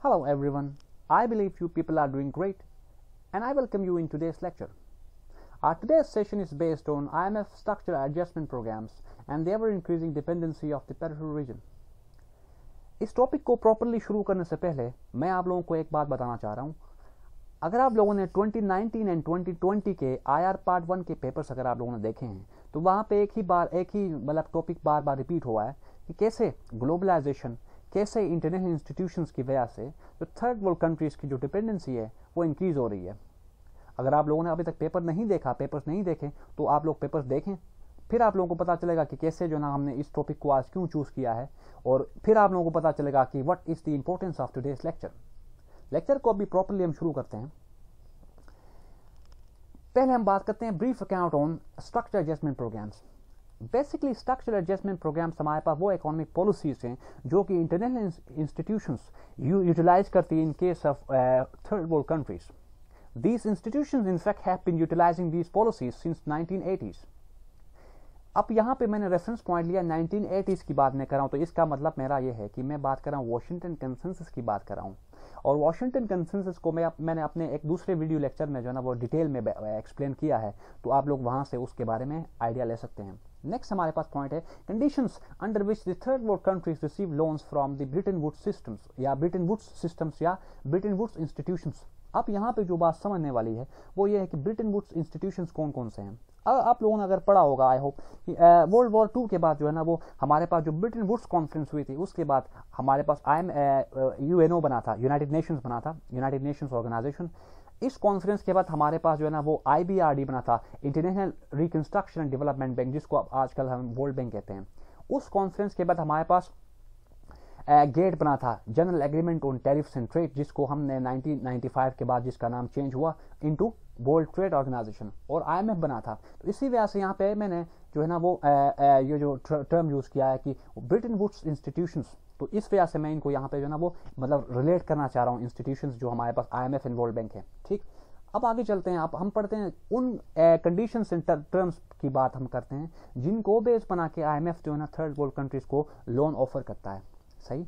Hello everyone, I believe you people are doing great and I welcome you in today's lecture. Our today's session is based on IMF structural adjustment programs and the ever increasing dependency of the peripheral region. इस topic को properly शुरू करने से पहले मैं आप लोगों को एक बात बताना चाह रहा हूँ अगर आप लोगों ने 2019 एंड 2020 के आईआर पार्ट वन के पेपर्स अगर आप लोगों ने देखे हैं तो वहाँ पे एक ही बार एक ही मतलब टॉपिक बार बार रिपीट हुआ है कि कैसे ग्लोबलाइजेशन कैसे इंटरनेशनल इंस्टीट्यूशंस की वजह से जो थर्ड वर्ल्ड कंट्रीज़ की जो डिपेंडेंसी है, वो इंक्रीज हो रही है। अगर आप लोगों ने अभी तक पेपर नहीं देखा पेपर्स नहीं देखे तो आप लोग पेपर्स देखें। फिर आप लोगों को पता चलेगा कि कैसे जो ना हमने इस टॉपिक को आज क्यों चूज़ किया है। और फिर आप लोगों को पता चलेगा कि what is the importance of today's lecture lecture को अभी प्रॉपरली हम शुरू करते हैं। पहले हम बात करते हैं brief account on structure adjustment programs basically structural adjustment programs हमारे पास वो इकोनॉमिक पॉलिसीज़ हैं जो कि इंटरनेशनल इंस्टीट्यूशंस यूटिलाइज करती है in case of third world countries These institutions, in fact, have been utilizing these policies since 1980s. अब यहाँ पे मैंने रेफरेंस पॉइंट लिया 1980s की बात मैं कर रहा हूँ तो इसका मतलब मेरा ये है कि मैं बात कर रहा हूँ वॉशिंगटन कंसेंसस की बात कर रहा हूँ और वॉशिंगटन कंसेंसस को मैं मैंने अपने एक दूसरे वीडियो लेक्चर में जो है ना, वो डिटेल में एक्सप्लेन किया है। तो आप लोग वहाँ से उसके बारे में आइडिया ले सकते हैं। नेक्स्ट हमारे पास पॉइंट है conditions under which the third world countries receive loans from the Bretton Woods systems या ब्रिटेन वुड्स सिस्टम्स या ब्रिटेन वुड्स इंस्टीट्यूशंस अब यहाँ पे जो बात समझने वाली है, वो ये है कि ब्रिटेन वुड्स इंस्टीट्यूशंस कौन कौन से हैं? आप लोगों ने अगर पढ़ा होगा I hope world war two के बाद जो है ना वो हमारे पास जो ब्रिटेन वुड्स कॉन्फ्रेंस हुई थी, उसके बाद हमारे पास I M U N O बना था यूनाइटेड नेशंस बना था यूनाइटेड नेशंस ऑर्गेनाइजेशन इस कॉन्फ्रेंस के बाद हमारे पास जो है ना वो आई बी आर डी बना था International Reconstruction and Development Bank जिसको आजकल हम वर्ल्ड बैंक कहते हैं। उस कॉन्फ्रेंस के बाद हमारे पास गेट बना था General Agreement on Tariffs and Trade जिसको हमने 1995 के बाद जिसका नाम चेंज हुआ इनटू वर्ल्ड ट्रेड ऑर्गेनाइजेशन और आईएमएफ बना था। तो इसी वजह से यहाँ पे मैंने जो है ना वो आ, आ, ये जो टर्म यूज़ किया है कि ब्रिटेन वुड्स इंस्टीट्यूशन तो इस वजह से मैं इनको यहाँ पे जो है ना वो मतलब रिलेट करना चाह रहा हूँ इंस्टीट्यूशन जो हमारे पास आईएमएफ एंड वर्ल्ड बैंक है। ठीक? अब आगे चलते हैं। आप हम पढ़ते हैं उन कंडीशन टर्म्स की बात हम करते हैं जिनको बेस बना के आईएमएफ जो है ना थर्ड वर्ल्ड कंट्रीज़ को लोन ऑफ़र करता है। सही?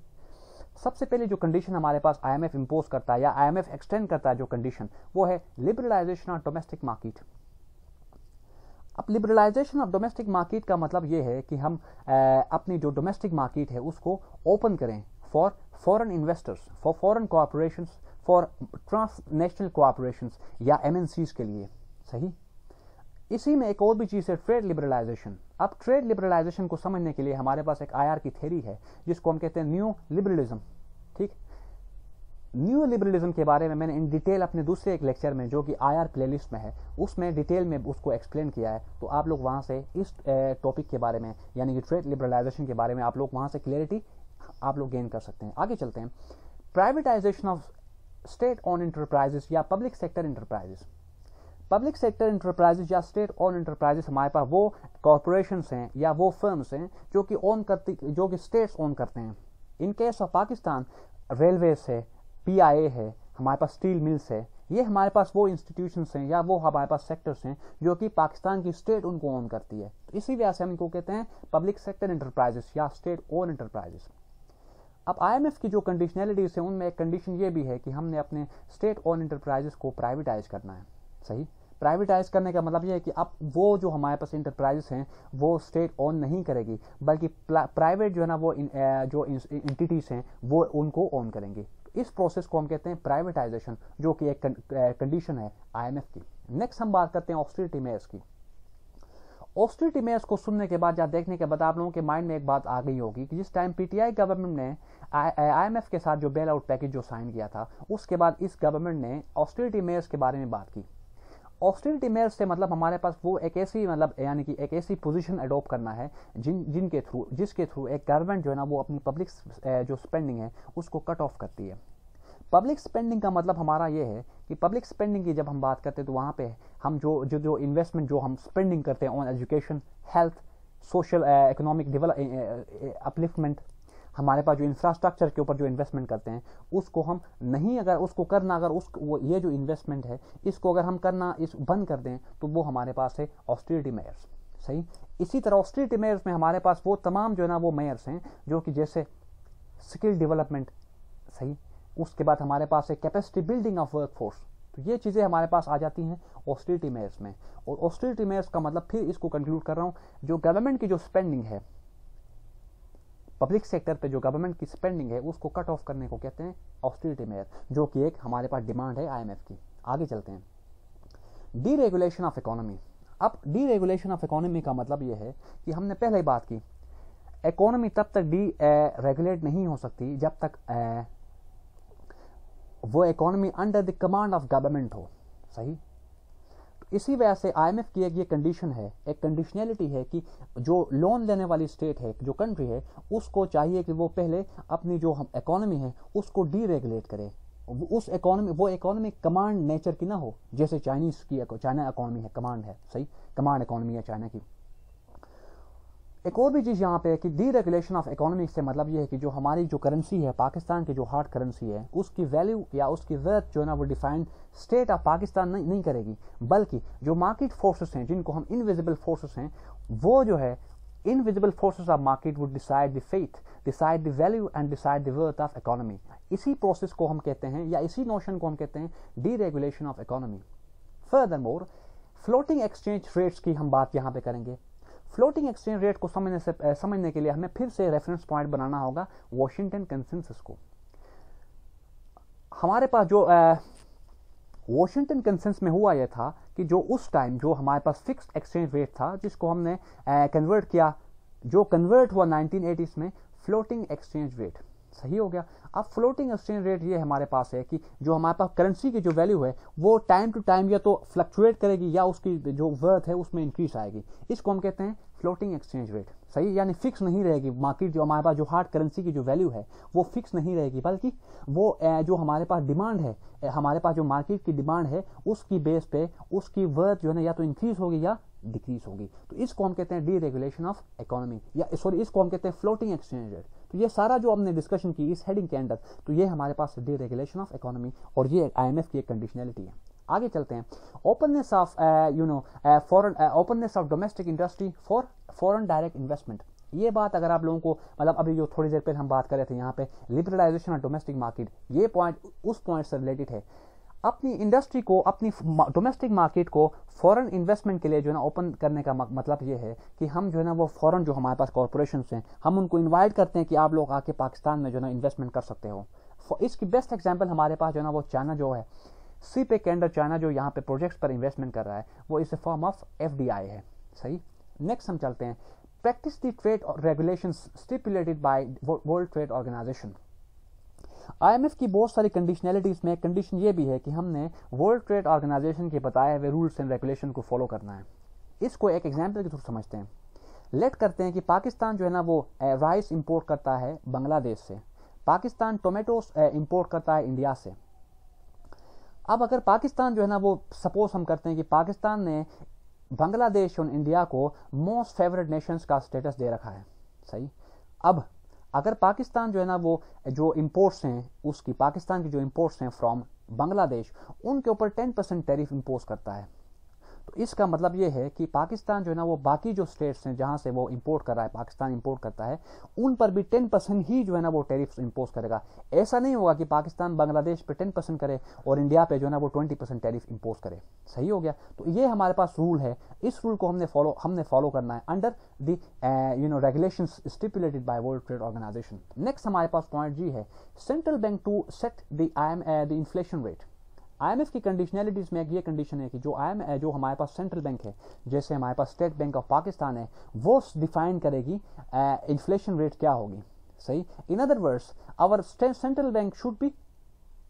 सबसे पहले जो कंडीशन हमारे पास आईएमएफ इंपोज करता है या आईएमएफ एक्सटेंड करता है जो कंडीशन वो है लिबरलाइजेशन ऑफ़ डोमेस्टिक मार्केट अब लिबरलाइजेशन ऑफ़ डोमेस्टिक मार्केट का मतलब ये है कि हम आ, अपनी जो डोमेस्टिक मार्केट है उसको ओपन करें for foreign investors for foreign cooperation for transnational cooperation या एमएनसीज के लिए. सही? इसी में एक और भी चीज़ है ट्रेड लिबरलाइजेशन अब ट्रेड लिबरलाइजेशन को समझने के लिए हमारे पास एक आईआर की थेरी है, जिसको हम कहते हैं न्यू लिबरलिज्म ठीक? न्यू लिबरलिज्म के बारे में मैंने इन डिटेल अपने दूसरे एक लेक्चर में, जो कि आईआर प्लेलिस्ट में है, उसमें डिटेल में उसको एक्सप्लेन किया है। तो आप लोग वहाँ से इस टॉपिक के बारे में, यानी कि ट्रेड लिबरलाइजेशन के बारे में आप लोग वहाँ से क्लियरिटी आप लोग गेन कर सकते हैं। आगे चलते हैं। Privatization of state on enterprises या public sector enterprises public sector enterprises या स्टेट ओन इंटरप्राइजेस हमारे पास वो कॉरपोरेशन हैं या वो फर्म्स हैं जो कि ओन करती, जो कि स्टेट्स ओन करते हैं। In case of Pakistan Railways है पीआईए है, हमारे पास स्टील मिल्स है, ये हमारे पास वो इंस्टीट्यूशंस हैं या वो हमारे पास सेक्टर्स हैं जो कि पाकिस्तान की स्टेट उनको ओन करती है। तो इसी वजह से हम इनको कहते हैं पब्लिक सेक्टर इंटरप्राइजेस या स्टेट ओन इंटरप्राइजेस अब आईएमएफ की जो कंडीशनैलिटीज है, उनमें एक कंडीशन ये भी है कि हमने अपने स्टेट ओन इंटरप्राइजेस को प्राइवेटाइज करना है। सही? प्राइवेटाइज करने का मतलब ये है कि अब वो जो हमारे पास इंटरप्राइजेस हैं वो स्टेट ओन नहीं करेगी बल्कि प्राइवेट जो है ना वो इन, जो इंटिटीज हैं वो उनको ओन करेंगे। इस प्रोसेस को हम कहते हैं प्राइवेटाइजेशन जो कि एक कंडीशन है आईएमएफ की। नेक्स्ट हम बात करते हैं ऑस्ट्रिटी मेयर्स की। ऑस्ट्रिटी मेयर्स को सुनने के बाद या देखने के बाद आप लोगों के माइंड में एक बात आ गई होगी कि जिस टाइम पीटीआई गवर्नमेंट ने आईएमएफ के साथ जो बेल आउट पैकेज जो साइन किया था उसके बाद इस गवर्नमेंट ने ऑस्ट्रिटी मेयर्स के बारे में बात की। ऑस्टिलिटी मेयर से मतलब हमारे पास वो एक ऐसी मतलब यानी कि एक ऐसी पोजीशन अडॉप्ट करना है, जिन, जिनके थ्रू जिसके थ्रू एक गवर्नमेंट जो है ना, वो अपनी पब्लिक जो स्पेंडिंग है, उसको कट ऑफ़ करती है। पब्लिक स्पेंडिंग का मतलब हमारा ये है कि पब्लिक स्पेंडिंग की जब हम बात करते हैं तो वहाँ पे हम जो जो जो इन्वेस्टमेंट जो हम स्पेंडिंग करते हैं on education health social economic upliftment हमारे पास जो इंफ्रास्ट्रक्चर के ऊपर जो इन्वेस्टमेंट करते हैं, उसको हम नहीं अगर उसको करना, अगर उस ये जो इन्वेस्टमेंट है, इसको अगर हम करना, इस बंद कर दें तो वो हमारे पास है ऑस्ट्रिटी मेयर्स सही? इसी तरह ऑस्ट्रिटी मेयर्स में हमारे पास वो तमाम जो है ना, वो मेयर्स हैं, जो कि जैसे स्किल डेवलपमेंट सही? उसके बाद हमारे पास है capacity building of work force तो ये चीज़ें हमारे पास आ जाती हैं ऑस्टिलिटी मेयर्स में. और ऑस्टिलिटी मेयर्स का मतलब फिर इसको कंक्लूड कर रहा हूँ, जो गवर्नमेंट की जो स्पेंडिंग है पब्लिक सेक्टर पे जो गवर्नमेंट की स्पेंडिंग है, उसको कट ऑफ़ करने को कहते हैं ऑस्टिलिटी मेयर जो कि एक हमारे पास डिमांड है आईएमएफ की। आगे चलते हैं। डी रेगुलेशन ऑफ़ इकोनॉमी अब डी रेगुलेशन ऑफ़ इकोनॉमी का मतलब यह है कि हमने पहले ही बात की इकोनॉमी तब तक डी रेगुलेट नहीं हो सकती जब तक वो economy under the command of government हो। सही? इसी वजह से आईएमएफ की एक ये कंडीशन है, एक कंडीशनैलिटी है कि जो लोन लेने वाली स्टेट है, जो कंट्री है, उसको चाहिए कि वो पहले अपनी जो हम इकोनॉमी है, उसको डी रेगुलेट करे उस इकोनॉमी वो इकोनॉमी कमांड नेचर की ना हो, जैसे चाइनीज़ की चाइना इकोनॉमी है कमांड है, सही? कमांड इकोनॉमी है चाइना की। एक और भी चीज़ यहाँ पे है कि डी रेगुलेशन ऑफ़ इकोनॉमिक से मतलब ये है कि जो हमारी जो करेंसी है पाकिस्तान की जो हार्ड करेंसी है उसकी वैल्यू या उसकी वर्थ जो है ना वो डिफाइंड स्टेट ऑफ़ पाकिस्तान नहीं, नहीं करेगी। बल्कि जो मार्केट फोर्सेस हैं जिनको हम इनविजिबल फोर्सेस हैं वो जो है invisible forces of market would decide the faith decide the value and decide the worth of economy इसी प्रोसेस को हम कहते हैं या इसी नोशन को हम कहते हैं deregulation of economy furthermore floating exchange rates की हम बात यहाँ पे करेंगे। फ्लोटिंग एक्सचेंज रेट को समझने से समझने के लिए हमें फिर से रेफरेंस पॉइंट बनाना होगा वॉशिंगटन कंसेंसस को। हमारे पास जो वॉशिंगटन कंसेंस में हुआ यह था कि जो उस टाइम जो हमारे पास फिक्स्ड एक्सचेंज रेट था, जिसको हमने कन्वर्ट किया, जो कन्वर्ट हुआ 1980s में फ्लोटिंग एक्सचेंज रेट सही हो गया। अब फ्लोटिंग एक्सचेंज रेट ये हमारे पास है कि जो हमारे पास करेंसी की जो वैल्यू है, वो टाइम टू टाइम या तो फ्लक्चुएट करेगी या उसकी जो वर्थ है उसमें इंक्रीज आएगी। इसको हम कहते हैं फ्लोटिंग एक्सचेंज रेट सही? यानी फिक्स नहीं रहेगी। मार्केट जो हमारे पास जो हार्ड करेंसी की जो वैल्यू है, वो फिक्स नहीं रहेगी, बल्कि वो जो हमारे पास डिमांड है हमारे पास जो मार्केट की डिमांड है, उसकी बेस पे उसकी वर्थ जो है ना या तो इंक्रीज होगी या डिक्रीज होगी। तो इसको हम कहते हैं डी रेगुलेशन ऑफ़ इकोनॉमी या सॉरी इसको हम कहते हैं फ्लोटिंग एक्सचेंज रेट तो ये सारा जो हमने डिस्कशन की इस हेडिंग के अंदर तो ये हमारे पास डी रेगुलेशन ऑफ़ इकोनॉमी और ये आईएमएफ की एक कंडीशनलिटी है। आगे चलते हैं। Openness of you know foreign openness of domestic industry for foreign direct investment ये बात अगर आप लोगों को मतलब अभी जो थोड़ी देर पहले हम बात कर रहे थे यहाँ पे लिबरलाइजेशन ऑफ़ डोमेस्टिक मार्केट ये पॉइंट उस पॉइंट से रिलेटेड है। अपनी इंडस्ट्री को, अपनी डोमेस्टिक मार्केट को फॉरेन इन्वेस्टमेंट के लिए जो है ना ओपन करने का मतलब ये है कि हम जो है ना वो फॉरेन जो हमारे पास कॉरपोरेशन हैं, हम उनको इन्वाइट करते हैं कि आप लोग आके पाकिस्तान में जो है ना इन्वेस्टमेंट कर सकते हो। इसकी बेस्ट एग्ज़ाम्पल हमारे पास जो है ना वो चाइना जो है सी पे कैंडर चाइना जो यहाँ पे प्रोजेक्ट्स पर इन्वेस्टमेंट कर रहा है, वो इस फॉर्म ऑफ़ एफडीआई है। सही? नेक्स्ट हम चलते हैं। Practice the trade regulation stipulated by World Trade Organization IMF की बहुत सारी कंडीशनैलिटीज में कंडीशन ये भी है कि हमने वर्ल्ड ट्रेड ऑर्गेनाइजेशन के बताए हुए रूल्स एंड रेगुलेशन को फॉलो करना है। इसको एक एग्ज़ाम्पल के थ्रू समझते हैं। लेट करते हैं कि पाकिस्तान जो है ना वो राइस इंपोर्ट करता है बांग्लादेश से। पाकिस्तान टोमेटोस इंपोर्ट करता है इंडिया से। अब अगर पाकिस्तान जो है ना वो सपोज़ हम करते हैं कि पाकिस्तान ने बांग्लादेश और इंडिया को मोस्ट फेवरेट नेशंस का स्टेटस दे रखा है। सही? अब अगर पाकिस्तान जो है ना वो, जो इम्पोर्ट्स हैं, उसकी, पाकिस्तान की जो इम्पोर्ट्स हैं फ्रॉम बांग्लादेश उनके ऊपर टेन परसेंट टेरिफ इम्पोज करता है। इसका मतलब ये है कि पाकिस्तान जो है ना, वो बाकी जो स्टेट्स हैं जहाँ से वो इंपोर्ट कर रहा है, पाकिस्तान इंपोर्ट करता है, उन पर भी टेन परसेंट ही जो है ना वो टैरिफ इम्पोज करेगा। ऐसा नहीं होगा कि पाकिस्तान बांग्लादेश पे टेन परसेंट करे और इंडिया पे जो है ना वो ट्वेंटी परसेंट टैरिफ इम्पोज करे। सही हो गया? तो ये हमारे पास रूल है। इस रूल को हमने फॉलो हमने फॉलो करना है under the you know regulation stipulated by World Trade Organization next हमारे पास पॉइंट जी है। Central bank to set the I M the inflation rate IMF की कंडीशनैलिटीज में एक ये कंडीशन है कि जो आई एम जो हमारे पास सेंट्रल बैंक है, जैसे हमारे पास स्टेट बैंक ऑफ़ पाकिस्तान है, वो डिफाइन करेगी इन्फ्लेशन रेट क्या होगी। सही? In other words our central bank should be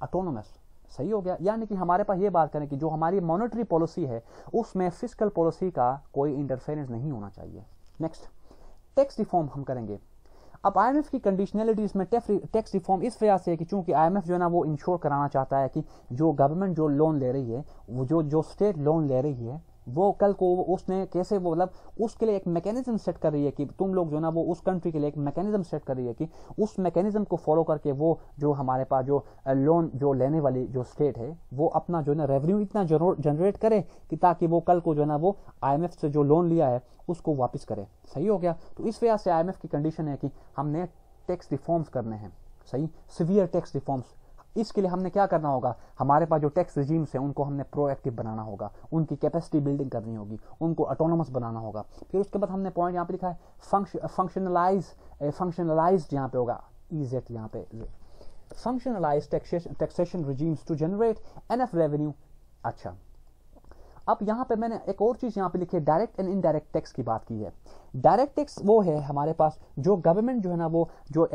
autonomous सही हो गया? यानी कि हमारे पास ये बात करें कि जो हमारी मॉनेटरी पॉलिसी है, उसमें फ़िज़िकल पॉलिसी का कोई इंटरफेरेंस नहीं होना चाहिए। नेक्स्ट टैक्स रिफॉर्म हम करेंगे। अब आईएमएफ की कंडीशनलिटी इसमें टैक्स रिफॉर्म इस वजह से है कि चूँकि आईएमएफ जो है ना, वो इंश्योर कराना चाहता है कि जो गवर्नमेंट जो लोन ले रही है, वो जो जो स्टेट लोन ले रही है वो कल को उसने कैसे वो मतलब उसके लिए एक मैकेनिज्म सेट कर रही है कि तुम लोग जो ना वो उस कंट्री के लिए एक मैकेनिज्म सेट कर रही है कि उस मैकेनिज्म को फॉलो करके वो जो हमारे पास जो लोन जो लेने वाली जो स्टेट है, वो अपना जो है ना रेवेन्यू इतना जनरेट करे कि ताकि वो कल को जो है ना वो आईएमएफ से जो लोन लिया है, उसको वापस करे। सही हो गया? तो इस वजह से आईएमएफ की कंडीशन है कि हमने टैक्स रिफॉर्म्स करने हैं। सही? सिवियर टैक्स रिफॉर्म्स इसके लिए हमने क्या करना होगा? हमारे पास जो टैक्स रिजीम्स हैं, उनको हमने प्रोएक्टिव बनाना होगा। उनकी कैपेसिटी बिल्डिंग करनी होगी। उनको ऑटोनोमस बनाना होगा। फिर उसके बाद हमने पॉइंट यहाँ पे लिखा है फंक्शनलाइज फंक्शनलाइज यहाँ पे होगा। ईजेट यहाँ पे। Functionalize taxation regimes to generate enough revenue अच्छा। अब यहाँ पे मैंने एक और चीज़ यहाँ पे लिखी है डायरेक्ट एंड इनडायरेक्ट टैक्स की बात की है। डायरेक्ट टैक्स वो है हमारे पास जो गवर्नमेंट जो है ना वो, जो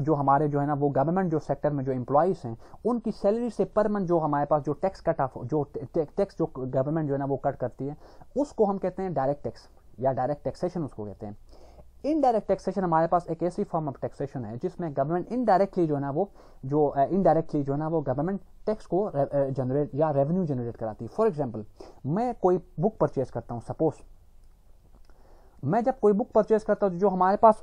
जो हमारे जो है ना वो गवर्नमेंट जो सेक्टर में जो एम्प्लॉयज़ हैं, उनकी सैलरी से पर मंथ जो हमारे पास जो टैक्स कट ऑफ़ जो टैक्स जो गवर्नमेंट जो है ना वो कट करती है, उसको हम कहते हैं डायरेक्ट टैक्स या डायरेक्ट टैक्सेशन उसको कहते हैं। इनडायरेक्ट टैक्सेशन हमारे पास एक ऐसी फॉर्म ऑफ़ टैक्सेशन है जिसमें गवर्नमेंट इनडायरेक्टली जो है ना वो, जो इनडायरेक्टली जो है ना वो गवर्नमेंट टैक्स को जनरेट या रेवेन्यू जनरेट कराती है। फॉर एग्जांपल मैं कोई बुक परचेज करता हूँ सपोज़ मैं जब कोई बुक परचेज करता हूँ, जो हमारे पास,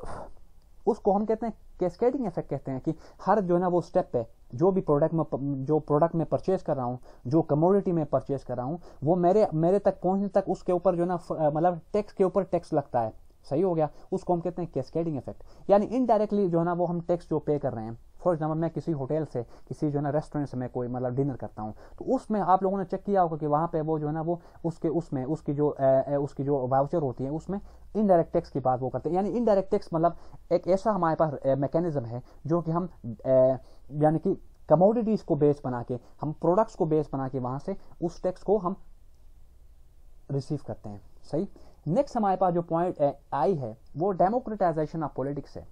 उसको हम कहते हैं कैस्केडिंग इफ़ेक्ट कहते हैं कि हर जो है ना वो स्टेप पे जो भी प्रोडक्ट में, जो प्रोडक्ट में परचेज कर रहा हूँ, जो कमोडिटी में परचेज कर रहा हूँ, वो मेरे मेरे तक, पहुँचने तक उसके ऊपर जो है ना मतलब टैक्स के ऊपर टैक्स लगता है। सही हो गया। उसको हम कहते हैं कैस्केडिंग इफ़ेक्ट यानी इनडायरेक्टली जो है ना वो हम टैक्स जो पे कर रहे हैं। फॉर एग्ज़ाम्पल मैं किसी होटल से किसी जो है ना रेस्टोरेंट से मैं कोई मतलब डिनर करता हूँ। तो उसमें आप लोगों ने चेक किया होगा कि वहाँ पे वो जो है ना वो उसके उसमें उसकी जो ए, उसकी जो वाउचर होती है उसमें इनडायरेक्ट टैक्स की बात वो करते हैं। यानी इनडायरेक्ट टैक्स मतलब एक ऐसा हमारे पास मैकेनिज्म है जो कि हम यानी कि कमोडिटीज को बेस बना के हम प्रोडक्ट्स को बेस बना के वहाँ से उस टैक्स को हम रिसीव करते हैं। सही? नेक्स्ट हमारे पास जो पॉइंट आई है वो डेमोक्रेटाइजेशन ऑफ़ पॉलिटिक्स है।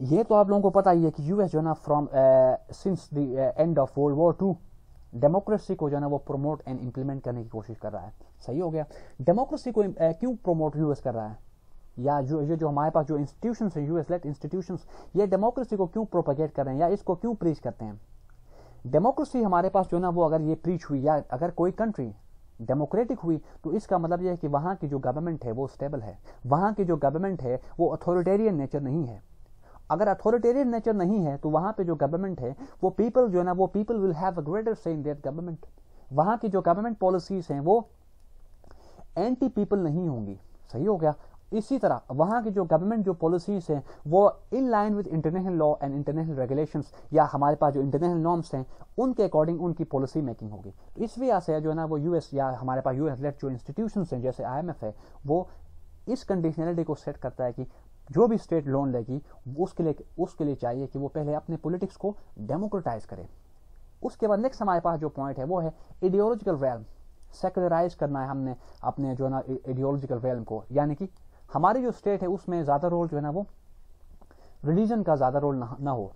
ये तो आप लोगों को पता ही है कि यूएस जो है ना from since the end of world war two democracy को जो है ना वो प्रमोट एंड इंप्लीमेंट करने की कोशिश कर रहा है। सही हो गया। डेमोक्रेसी को uh, क्यों प्रमोट यूएस कर रहा है? या जो ये जो हमारे पास जो इंस्टीट्यूशन है यूएस लेट इंस्टीट्यूशन ये डेमोक्रेसी को क्यों प्रोपोगेट कर रहे हैं? या इसको क्यों प्रीच करते हैं? डेमोक्रेसी हमारे पास जो ना वो अगर ये प्रीच हुई या अगर कोई कंट्री डेमोक्रेटिक हुई तो इसका मतलब यह है कि वहाँ की जो गवर्नमेंट है, वो स्टेबल है। वहाँ की जो गवर्नमेंट है, वो अथॉरिटेरियन नेचर नहीं है। अगर अथॉरिटेरियन नेचर नहीं है तो वहाँ पे जो गवर्नमेंट है, वो पीपल जो है ना, वो people will have a greater say in their government वहाँ की जो गवर्नमेंट पॉलिसीज़ हैं, वो एंटी पीपल नहीं होंगी। सही हो गया? इसी तरह, वहाँ की जो गवर्नमेंट जो पॉलिसीज़ हैं, वो in line with international law and international regulations या हमारे पास जो इंटरनेशनल नॉर्म्स हैं, उनके अकॉर्डिंग उनकी पॉलिसी मेकिंग होगी। तो इस वजह से जो है ना, वो यूएस या हमारे पास यूएस लेट जो इंस्टीट्यूशन हैं, जैसे आईएमएफ है, वो इस कंडीशनलिटी को सेट करता है कि जो भी स्टेट लोन लेगी, उसके लिए उसके लिए चाहिए कि वो पहले अपने पॉलिटिक्स को डेमोक्रेटाइज करे। उसके बाद नेक्स्ट हमारे पास जो पॉइंट है, वो है इडियोलॉजिकल वेल्म सेकुलराइज करना है हमने अपने जो है ना इडियोलॉजिकल वेल्म को। यानी कि हमारी जो स्टेट है उसमें ज़्यादा रोल जो है ना वो रिलीजन का ज़्यादा रोल ना, ना हो।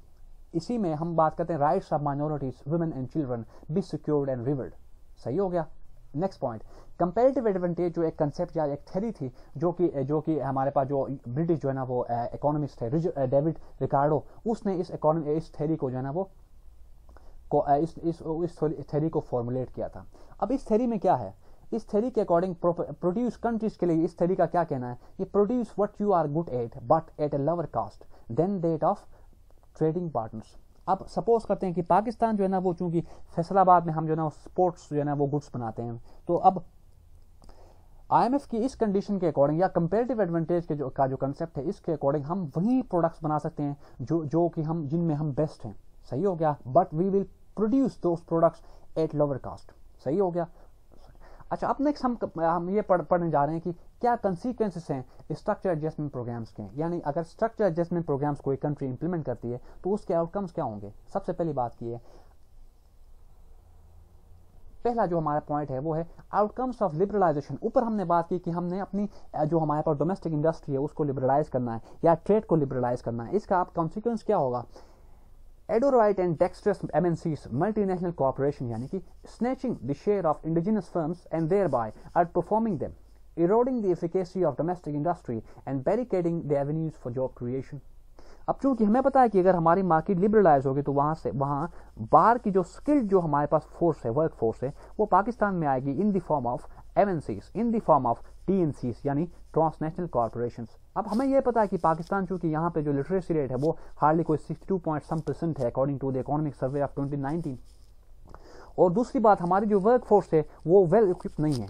इसी में हम बात करते हैं rights of minorities women and children be secured and revered सही हो गया? नेक्स्ट पॉइंट कंपेरेटिव एडवांटेज जो एक कंसेप्ट या एक थेरी थी जो कि जो कि हमारे पास जो ब्रिटिश जो है ना वो इकोनॉमिस्ट है डेविड रिकार्डो उसने इस इकोनॉमी इस थेरी को जो है ना वो को इस इस इस थेरी को फॉर्मुलेट किया था। अब इस थेरी में क्या है? इस थेरी के अकॉर्डिंग प्रोड्यूस कंट्रीज़ के लिए इस थेरी का क्या कहना है? ये produce what you are good at but at a lower cost than that of trading partners अब सपोज़ करते हैं कि पाकिस्तान जो है ना, वो चूँकि फैसलाबाद में हम जो है ना स्पोर्ट्स जो है ना, वो गुड्स बनाते हैं। तो अब आईएमएफ की इस कंडीशन के अकॉर्डिंग या कंपेरेटिव एडवांटेज के जो, का जो कंसेप्ट है, इसके अकॉर्डिंग हम वही प्रोडक्ट्स बना सकते हैं जो जो कि हम, जिनमें हम बेस्ट हैं। सही हो गया? But we will produce those products at lower cost सही हो गया? अच्छा अब नेक्स्ट हम हम ये पढ़, पढ़ने जा रहे हैं कि क्या कंसिक्वेंसेस हैं स्ट्रक्चर एडजस्टमेंट प्रोग्राम्स के। यानी अगर स्ट्रक्चर एडजस्टमेंट प्रोग्राम्स कोई कंट्री इंप्लीमेंट करती है तो उसके आउटकम्स क्या होंगे? सबसे पहली बात की है, पहला जो हमारा पॉइंट है वो है आउटकम्स ऑफ़ लिबरलाइजेशन ऊपर हमने बात की कि हमने अपनी जो हमारे पास डोमेस्टिक इंडस्ट्री है, उसको लिबरलाइज करना है या ट्रेड को लिबरलाइज करना है। इसका आप कॉन्सिक्वेंस क्या होगा? एडोरवाइट and टेक्सटस M N Cs multinational corporation यानी कि snatching the share of indigenous firm and thereby are performing them eroding the efficacy of domestic industry and barricading the avenues for job creation अब चूँकि हमें पता है कि अगर हमारी मार्केट लिबरलाइज होगी तो वहाँ से, वहाँ बाहर की जो स्किल्ड जो हमारे पास फोर्स है वर्क फोर्स है, वो पाकिस्तान में आएगी in the form of MNCs in the form of TNCs यानी ट्रांसनेशनल कॉरपोरेशन अब हमें यह पता है कि पाकिस्तान चूँकि यहाँ पे जो लिटरेसी रेट है, वो हार्डली कोई 62 पॉइंट सम परसेंट है according to the economic survey of 2019 और दूसरी बात, हमारी जो वर्क फोर्स है, वो वेल इक्विप्ड नहीं है।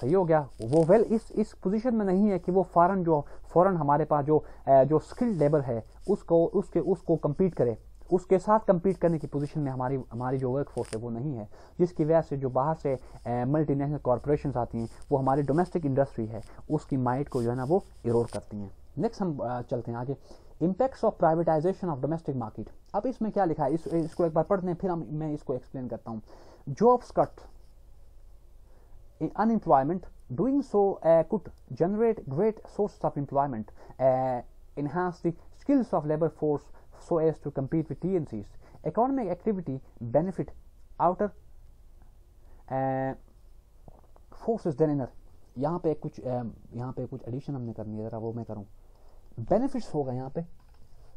सही हो गया? वो वेल इस इस पोजीशन में नहीं है कि वो फॉरन जो फॉरन हमारे पास जो जो स्किल्ड लेबर है, उसको, उसके, उसको कम्पीट करे। उसके साथ compete करने की पोजीशन में हमारी हमारी जो वर्क फोर्स है वो नहीं है। जिसकी वजह से जो बाहर से मल्टीनेशनल कॉरपोरेशन आती हैं वो हमारी डोमेस्टिक इंडस्ट्री है उसकी माइट को जो है ना वो इरोड करती हैं। नेक्स्ट हम चलते हैं आगे। Impacts of privatization of domestic market अब इसमें क्या लिखा है? इस, इसको एक बार पढ़ते हैं फिर हम मैं इसको एक्सप्लेन करता हूँ। Jobs cut unemployment uh, could generate great sources of employment uh, enhance the skills of labor force so as to compete with TNCs economic activity benefit outer uh, forces than inner यहाँ पे कुछ uh, यहाँ पे कुछ addition हमने करनी है ज़रा वो मैं करूँ बेनिफिट्स होगा यहाँ पे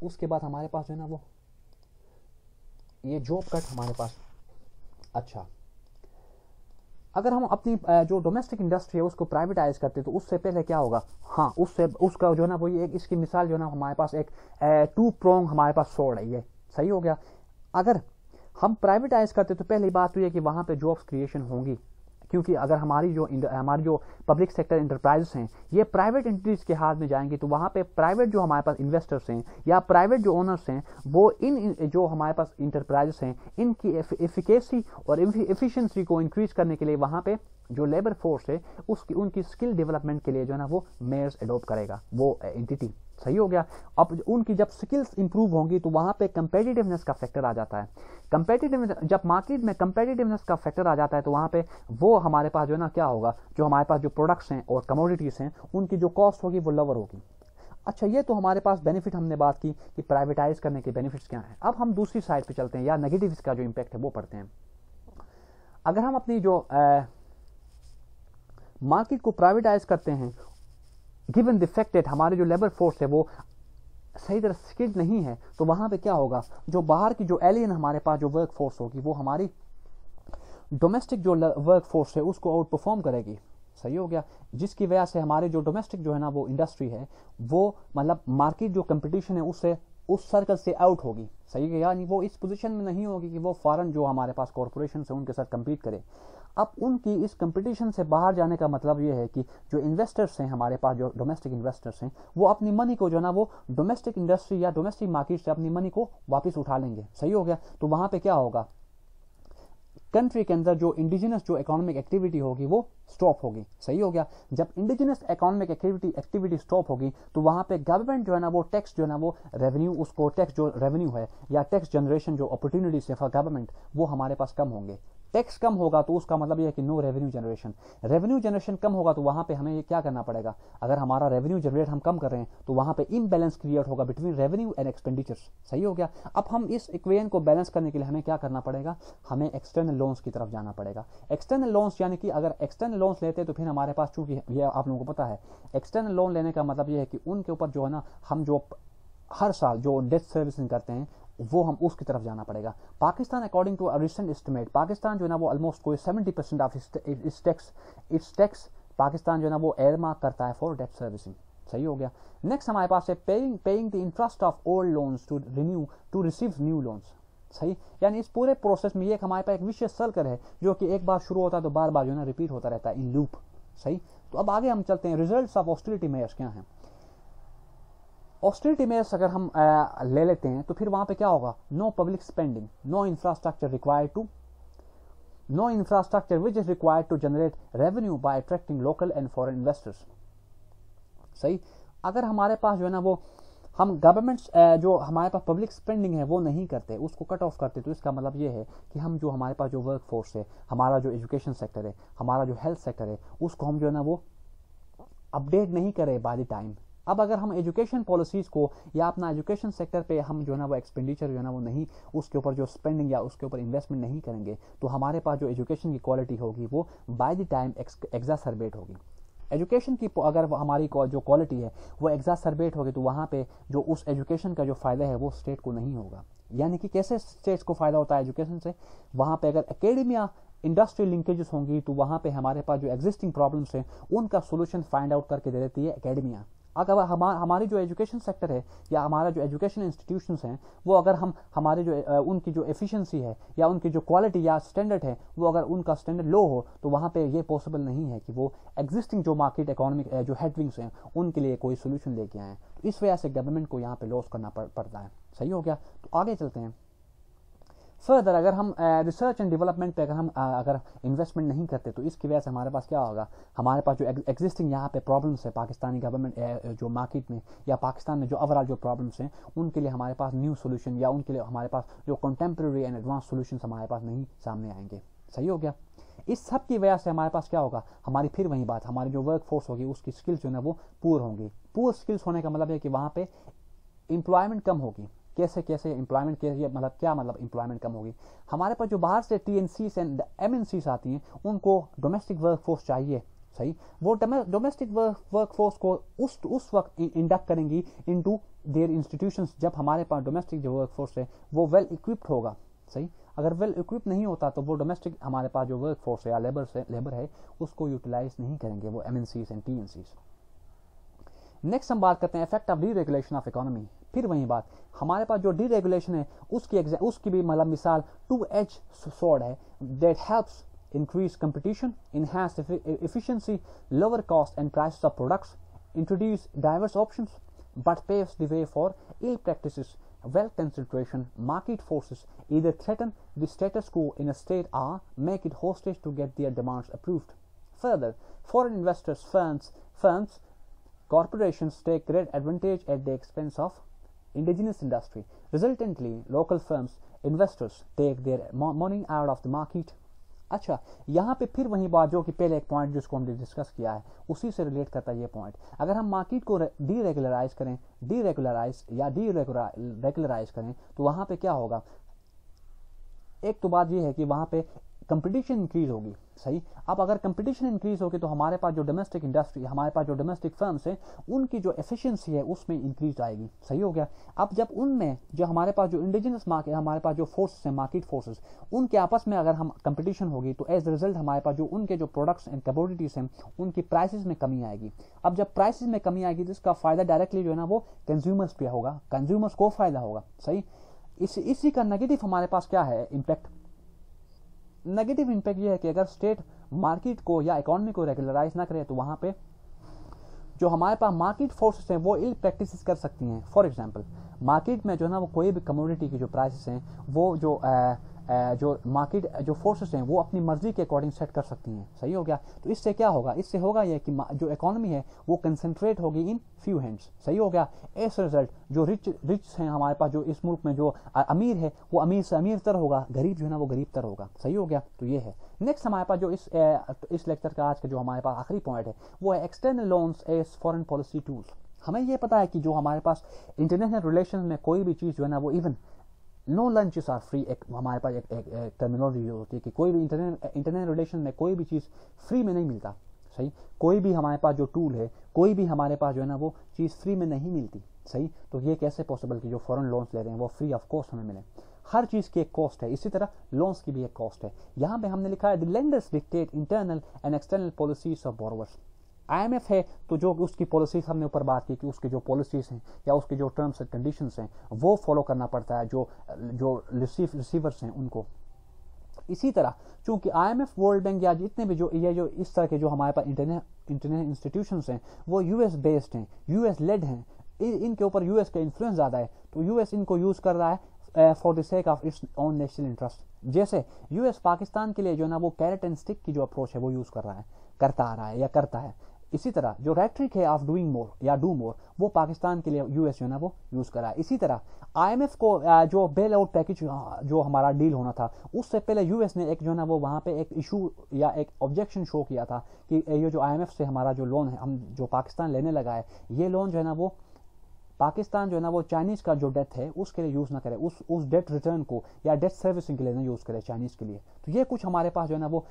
उसके बाद हमारे पास जो है ना वो ये जॉब कट हमारे पास अच्छा अगर हम अपनी जो डोमेस्टिक इंडस्ट्री है, उसको प्राइवेटाइज करते हैं तो उससे पहले क्या होगा? हाँ उससे, उसका जो है ना, वो ये एक, इसकी मिसाल जो है ना, हमारे पास एक टू प्रोंग हमारे पास सोड है, ये सही हो गया? अगर हम प्राइवेटाइज करते तो पहली बात तो ये कि वहाँ पे जॉब्स क्रिएशन होंगी। क्योंकि अगर हमारी जो हमारी जो पब्लिक सेक्टर इंटरप्राइजेस हैं, ये प्राइवेट एंटिटीज के हाथ में जाएँगे तो वहाँ पे प्राइवेट जो हमारे पास इन्वेस्टर्स हैं या प्राइवेट जो ओनर्स हैं, वो इन जो हमारे पास इंटरप्राइजेस हैं, इनकी एफिकेसी और एफिशिएंसी को इंक्रीज करने के लिए वहाँ पे जो लेबर फोर्स है, उसकी, उनकी स्किल डेवलपमेंट के लिए जो है ना, वो मेयर्स एडोप्ट करेगा, वो एंटिटी सही हो गया। अब उनकी जब स्किल्स इंप्रूव होंगी तो वहाँ पे कंपेटिटिवनेस का फैक्टर आ जाता है। कंपेटिटिवनेस जब मार्केट में कंपेटिटिवनेस का फैक्टर आ जाता है तो वहाँ पे वो हमारे पास जो है ना, क्या होगा? जो हमारे पास जो प्रोडक्ट्स हैं और कमोडिटीज हैं, उनकी जो कॉस्ट होगी, वो लोअर होगी। अच्छा ये तो हमारे पास बेनिफिट हमने बात की कि प्राइवेटाइज करने के बेनिफिट्स क्या हैं। अब हम दूसरी साइड पे चलते हैं, या नेगेटिव का जो इम्पैक्ट है, वो पढ़ते हैं। अगर हम अपनी जो मार्केट को प्राइवेटाइज करते हैं गिवन द फैक्ट दैट हमारे जो लेबर फोर्स है, वो सही तरह स्किल्ड नहीं है तो वहाँ पे क्या होगा? जो बाहर की जो एलियन हमारे पास जो वर्क फोर्स होगी, वो हमारी डोमेस्टिक जो वर्क फोर्स है, उसको आउट परफॉर्म करेगी। सही हो गया? जिसकी वजह से हमारे जो डोमेस्टिक जो है ना, वो इंडस्ट्री है, वो मतलब मार्केट जो कंपटीशन है, उससे, उस सर्कल से आउट होगी। सही है यानी वो इस पोजीशन में नहीं होगी कि वो फॉरेन जो हमारे पास कॉरपोरेशन है, उनके साथ कम्पीट करे। अब उनकी इस कंपटीशन से बाहर जाने का मतलब ये है कि जो इन्वेस्टर्स हैं हमारे पास, जो डोमेस्टिक इन्वेस्टर्स हैं, वो अपनी मनी को जो है ना, वो डोमेस्टिक इंडस्ट्री या डोमेस्टिक मार्केट से अपनी मनी को वापस उठा लेंगे। सही हो गया? तो वहाँ पे क्या होगा? कंट्री के अंदर जो इंडिजिनस जो इकोनॉमिक एक्टिविटी होगी, वो स्टॉप होगी। सही हो गया? जब indigenous economic activity activity stop होगी तो वहाँ पे गवर्नमेंट जो है ना, वो टैक्स जो है ना, वो रेवेन्यू उसको टैक्स जो रेवेन्यू है, या टैक्स जनरेशन जो अपॉर्चुनिटीज़ है फॉर गवर्नमेंट वो हमारे पास कम होंगे। टैक्स कम होगा तो उसका मतलब यह है कि no revenue generation revenue generation कम होगा तो वहाँ पे हमें ये क्या करना पड़ेगा? अगर हमारा रेवेन्यू जनरेट हम कम कर रहे हैं तो वहाँ पे इम्बैलेंस क्रिएट होगा बिटवीन रेवेन्यू एंड एक्सपेंडिचर्स सही हो गया? अब हम इस इक्वेशन को बैलेंस करने के लिए हमें क्या करना पड़ेगा? हमें एक्सटर्नल लोन्स की तरफ़ जाना पड़ेगा। एक्सटर्नल लोन्स यानी कि अगर एक्सटर्नल लोन्स लेते तो फिर हमारे पास चूँकि ये आप लोगों को पता है एक्सटर्नल लोन लेने का मतलब ये है कि उनके ऊपर जो है ना, हम जो हर साल जो डेथ सर्विसिंग करते हैं वो हम उसकी तरफ़ जाना पड़ेगा। Pakistan according to recent estimate Pakistan जो है ना वो ऑलमोस्ट कोई सेवेंटी परसेंट ऑफ़ इस टैक्स इट्स टैक्स पाकिस्तान जो है ना वो एयर मार्क करता है फॉर डेट सर्विसिंग सही हो गया। नेक्स्ट हमारे पास है paying paying the interest of old loans to renew to receive new loans सही? यानी इस पूरे प्रोसेस में ये एक हमारे पास एक विशेष सर्कल है, जो कि एक बार शुरू होता है तो बार बार जो है ना रिपीट होता रहता है इन लूप सही? तो अब आगे हम चलते हैं। रिजल्ट्स ऑफ़ ऑस्टिलिटी मेयर्स क्या हैं? ऑस्टिलिटी मेयर्स अगर हम आ, ले लेते हैं तो फिर वहाँ पे क्या होगा? No public spending no infrastructure required to no infrastructure which is required to generate revenue by attracting local and foreign investors सही? अगर हमारे पास जो है ना वो हम गवर्नमेंट्स जो हमारे पास पब्लिक स्पेंडिंग है वो नहीं करते उसको कट ऑफ़ करते तो इसका मतलब ये है कि हम जो हमारे पास जो वर्क फोर्स है हमारा जो एजुकेशन सेक्टर है हमारा जो हेल्थ सेक्टर है उसको हम जो है ना वो अपडेट नहीं करें बाय द टाइम अब अगर हम एजुकेशन पॉलिसीज़ को या अपना एजुकेशन सेक्टर पे हम जो है ना वो एक्सपेंडिचर जो है ना वो नहीं, उसके ऊपर जो स्पेंडिंग या उसके ऊपर इन्वेस्टमेंट नहीं करेंगे तो हमारे पास जो एजुकेशन की क्वालिटी होगी वो बाय द टाइम एग्जासरबेट होगी। एजुकेशन की अगर हमारी जो क्वालिटी है, वो एग्जासरबेट होगी तो वहाँ पे जो उस एजुकेशन का जो फ़ायदा है वो स्टेट को नहीं होगा। यानी कि कैसे स्टेट्स को फ़ायदा होता है एजुकेशन से? वहाँ पे अगर अकेडमिया इंडस्ट्री लिंकेजेस होंगी तो वहाँ पे हमारे पास जो एग्जिस्टिंग प्रॉब्लम्स हैं, उनका सोल्यूशन फाइंड आउट करके दे देती है अकेडमिया अगर हमारा हमारी जो एजुकेशन सेक्टर है, या हमारा जो एजुकेशन इंस्टीट्यूशन हैं, वो अगर हम, हमारे जो उनकी जो एफिशिएंसी है, या उनकी जो क्वालिटी या स्टैंडर्ड है, वो अगर उनका स्टैंडर्ड लो हो तो वहाँ पे ये पॉसिबल नहीं है कि वो एग्जिस्टिंग जो मार्केट इकोनॉमिक जो हेडविंग्स हैं, उनके लिए कोई सोल्यूशन लेके आए। तो इस वजह से गवर्नमेंट को यहाँ पे लॉस करना पड़ता है। सही हो गया? तो आगे चलते हैं। फर्दर अगर हम रिसर्च एंड डेवलपमेंट पे अगर हम अगर इन्वेस्टमेंट नहीं करते तो इसकी वजह से हमारे पास क्या होगा? हमारे पास जो एग्जिस्टिंग यहाँ पे प्रॉब्लम्स है, पाकिस्तानी गवर्नमेंट जो मार्केट में, या पाकिस्तान में जो ओवरऑल जो प्रॉब्लम्स हैं, उनके लिए हमारे पास न्यू सोल्यूशन या उनके लिए हमारे पास जो कंटेम्प्रेरी एंड एडवांस सोल्यूशन हमारे पास नहीं सामने आएँगे। सही हो गया? इस सब की वजह से हमारे पास क्या होगा? हमारी फिर वही बात, हमारी जो वर्क फोर्स होगी, उसकी स्किल्स जो है ना वो पूर होंगी। पूर स्किल्स होने का मतलब है कि वहाँ पे एम्प्लॉयमेंट कम होगी। कैसे कैसे एम्प्लॉयमेंट के मतलब क्या मतलब एम्प्लॉयमेंट कम होगी? हमारे पास जो बाहर से T N and M N आती हैं, उनको डोमेस्टिक वर्क फोर्स चाहिए, सही? वो डोमेस्टिक वर्क फोर्स को उस उस वक्त इंडक्ट करेंगी इनटू देयर इंस्टीट्यूशंस जब हमारे पास डोमेस्टिक जो वर्क फोर्स है, वो वेल इक्विप्ड होगा, सही? अगर वेल इक्विप नहीं होता तो वो डोमेस्टिक हमारे पास जो वर्क फोर्स है या लेबर से लेबर है, उसको यूटिलाइज नहीं करेंगे वो एम एंड टी नेक्स्ट हम बात करते हैं effect of deregulation of economy फिर वही बात। हमारे पास जो डी रेगुलेशन है, उसकी एग्ज़ाम उसकी भी मतलब मिसाल टू एच सॉड है। That helps increase competition enhance efficiency lower cost and price of products introduce diverse option but paves the way for ill practice well concentration market forces either threaten the status quo in a state or make it hostage to get their demands approved further foreign investors firms firms corporation take great advantage at the expense of indigenous industry. Resultantly, local firms, investors take their money out of the market. अच्छा यहाँ पे फिर वही बात जो कि पहले एक पॉइंट जिसको हमने डिस्कस किया है उसी से रिलेट करता है ये पॉइंट अगर हम मार्केट को डी रेगुलराइज करें डी रेगुलराइज या डी रेगुलराइज करें तो वहाँ पे क्या होगा एक तो बात ये है कि वहाँ पे कंपटीशन इंक्रीज होगी सही? अब अगर कंपटीशन इंक्रीज होगी तो हमारे पास जो डोमेस्टिक इंडस्ट्री हमारे पास जो डोमेस्टिक फर्म्स हैं, उनकी जो एफिशिएंसी है, उसमें इंक्रीज आएगी। सही हो गया? अब जब उनमें जो हमारे पास जो इंडिजिनस मार्केट हमारे पास जो फोर्सेस हैं मार्केट फोर्सेस उनके आपस में अगर हम कंपटीशन होगी तो एज रिज़ल्ट हमारे पास जो उनके जो प्रोडक्ट्स एंड कमोडिटीज हैं, उनकी प्राइसेस में कमी आएगी। अब जब प्राइसेस में कमी आएगी तो इसका फ़ायदा डायरेक्टली जो है ना, वो कंज्यूमर्स पे होगा। कंज्यूमर्स को फ़ायदा होगा। सही? इस, इसी का नेगेटिव हमारे पास क्या है? इम्पैक्ट नेगेटिव इम्पैक्ट ये है कि अगर स्टेट मार्केट को या इकोनॉमी को रेगुलराइज ना करे तो वहाँ पे जो हमारे पास मार्केट फोर्सेस हैं वो इल प्रैक्टिस कर सकती हैं। फॉर एग्ज़ाम्पल मार्केट में जो है ना वो कोई भी कम्युनिटी की जो प्राइसेस हैं वो जो आ, जो मार्केट जो फोर्सेस हैं वो अपनी मर्ज़ी के अकॉर्डिंग सेट कर सकती हैं। सही हो गया? तो इससे क्या होगा? इससे होगा ये कि जो इकोनॉमी है वो कंसंट्रेट होगी इन फ्यू हैंड्स सही हो गया? एज रिज़ल्ट जो रिच रिच हैं हमारे पास जो इस मुल्क में जो अमीर है वो अमीर से अमीर तर होगा गरीब जो है ना वो गरीब तर होगा। सही हो गया? तो ये है। नेक्स्ट हमारे पास जो इस ए, इस लेक्चर का आज का जो हमारे पास आखिरी पॉइंट है वो है external loans as foreign policy tools हमें ये पता है कि जो हमारे पास इंटरनेशनल रिलेशन में कोई भी चीज़ जो है ना वो even no lunches are free एक हमारे पास एक टर्मिनोलॉजी होती है कि कोई भी इंटरनेट इंटरनेट रिलेशन में कोई भी चीज़ फ्री में नहीं मिलता। सही? कोई भी हमारे पास जो टूल है, कोई भी हमारे पास जो है ना, वो चीज़ फ्री में नहीं मिलती। सही? तो ये कैसे पॉसिबल कि जो फॉरेन लोन्स ले रहे हैं, वो फ्री ऑफ़ कॉस्ट हमें मिले? हर चीज़ की एक कॉस्ट है। इसी तरह लोन्स की भी एक कॉस्ट है। यहाँ पे हमने लिखा है the lenders dictate internal and external policies of borrowers IMF है तो जो उसकी पॉलिसीज़ हमने ऊपर बात की कि उसकी जो पॉलिसीज़ हैं या उसके जो टर्म्स एंड कंडीशंस हैं, वो फॉलो करना पड़ता है, जो जो रिसीव रिसीवर्स हैं उनको। इसी तरह, चूँकि आईएमएफ वर्ल्ड बैंक या जितने भी जो, ये जो इस तरह के जो हमारे पास इंटरनेट इंटरनेट इंस्टीट्यूशंस हैं, वो यूएस बेस्ड हैं यूएस लेड हैं। इनके ऊपर यूएस का इन्फ्लुएंस ज़्यादा है तो यूएस इनको यूज़ कर रहा है for the sake of its own national interest जैसे यूएस पाकिस्तान के लिए जो है ना, वो कैरेट एंड स्टिक की जो अप्रोच है, वो यूज़ कर रहा है, करता आ रहा है या करता है। इसी तरह, जो रेट्रिक है ऑफ़ डूइंग मोर या डू मोर वो पाकिस्तान के लिए यूएस जो है ना, वो यूज़ करा इसी तरह आईएमएफ को जो बेल आउट पैकेज जो हमारा डील होना था, उससे पहले यूएस ने एक जो है ना, वो वहाँ पे एक इशू या एक ऑब्जेक्शन शो किया था कि ये जो आईएमएफ से हमारा जो लोन है, हम जो पाकिस्तान लेने लगा है, ये लोन जो है ना, वो पाकिस्तान जो है ना, वो चाइनीज़ का जो डेट है, उसके लिए यूज़ ना करे। उस उस डेट रिटर्न को या डेट सर्विसिंग के लिए ना यूज़ करे चाइनीज़ के लिए। तो ये कुछ हमारे पास जो है ना, वो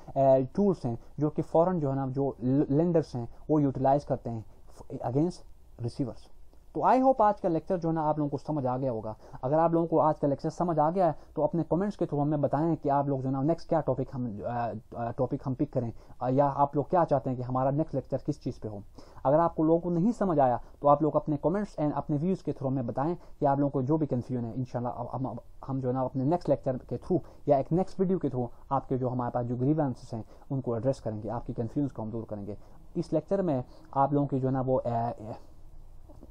टूल्स हैं, जो कि फ़ॉरन जो है ना, जो लेंडर्स हैं, वो यूटिलाइज करते हैं अगेंस्ट रिसीवर्स तो आई होप आज का लेक्चर जो है ना आप लोगों को समझ आ गया होगा। अगर आप लोगों को आज का लेक्चर समझ आ गया है तो अपने कमेंट्स के थ्रू हमें बताएँ कि आप लोग जो ना नेक्स्ट क्या टॉपिक हम टॉपिक हम पिक करें या आप लोग क्या चाहते हैं कि हमारा नेक्स्ट लेक्चर किस चीज़ पे हो। अगर आपको लोगों को नहीं समझ आया तो आप लोग अपने कमेंट्स एंड अपने व्यूज़ के थ्रू हमें बताएँ कि आप लोगों को जो भी कन्फ्यूज़न है इनशाला हम जो ना अपने नेक्स्ट लेक्चर के थ्रू या एक नेक्स्ट वीडियो के थ्रू आपके जो हमारे पास जो ग्रीवेंसेस हैं, उनको एड्रेस करेंगे, आपकी कन्फ्यूज़ को हम दूर करेंगे। इस लेक्चर में आप लोगों की जो है ना वो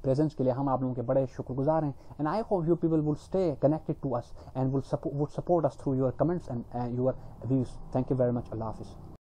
प्रेजेंस के लिए हम आप लोगों के बड़े शुक्रगुजार हैं. And I hope you people will stay connected to us and will would support us through your comments and your views thank you very much अल्लाह हाफिज़